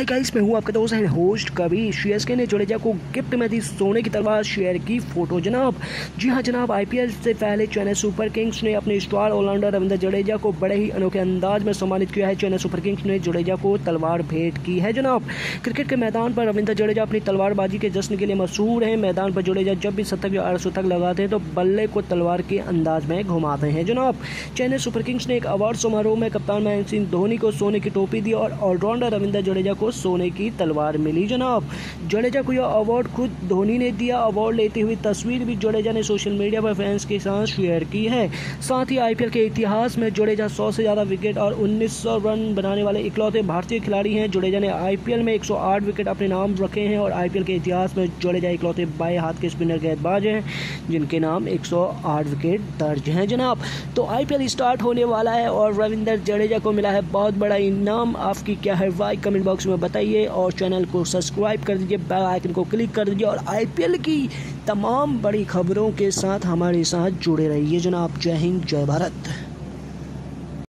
Hi guys, मैं हूँ आपका दोस्त एंड होस्ट कवि सीएसके ने जडेजा को गिफ्ट में दी सोने की तलवार, शेयर की फ़ोटो, जनाब। जी हाँ, जनाब, आईपीएल से पहले चेन्नई सुपर किंग्स ने अपने स्टार ऑलराउंडर रविंद्र जडेजा को बड़े ही अनोखे अंदाज में सम्मानित किया है। चेन्नई सुपर किंग्स ने जडेजा को तलवार भेंट की है, जनाब। क्रिकेट के मैदान पर रविंद्र जडेजा अपनी तलवारबाजी के जश्न के लिए मशहूर हैं। मैदान पर जडेजा जब भी शतक या अर्धशतक लगाते हैं तो बल्ले को तलवार के अंदाज में घुमाते हैं, जनाब। चेन्नई सुपर किंग्स ने एक अवार्ड समारोह में कप्तान महेंद्र सिंह धोनी को सोने की टोपी दी और ऑलराउंडर रविंद्र जडेजा को सोने की तलवार मिली, जनाब। जडेजा को यह अवार्ड खुद धोनी ने दिया। अवार्ड लेती हुई तस्वीर भी जडेजा ने सोशल मीडिया पर फैंस के साथ शेयर की है। साथ ही आईपीएल के इतिहास में जडेजा सौ से ज़्यादा विकेट और 1900 रन बनाने वाले इकलौते भारतीय खिलाड़ी हैं। जडेजा ने आईपीएल में 108 विकेट अपने नाम रखे हैं और आईपीएल के इतिहास में जडेजा इकलौते बाएँ हाथ के स्पिनर गेंदबाज हैं, जिनके नाम 108 विकेट दर्ज हैं, जनाब। तो आईपीएल स्टार्ट होने वाला है और रविंदर जडेजा को मिला है बहुत बड़ा इनाम। आपकी क्या है राय कमेंट बॉक्स में बताइए और चैनल को सब्सक्राइब कर दीजिए, बेल आइकन को क्लिक कर दीजिए और आईपीएल की तमाम बड़ी खबरों के साथ हमारे साथ जुड़े रहिए। जनाब, जय हिंद, जय भारत।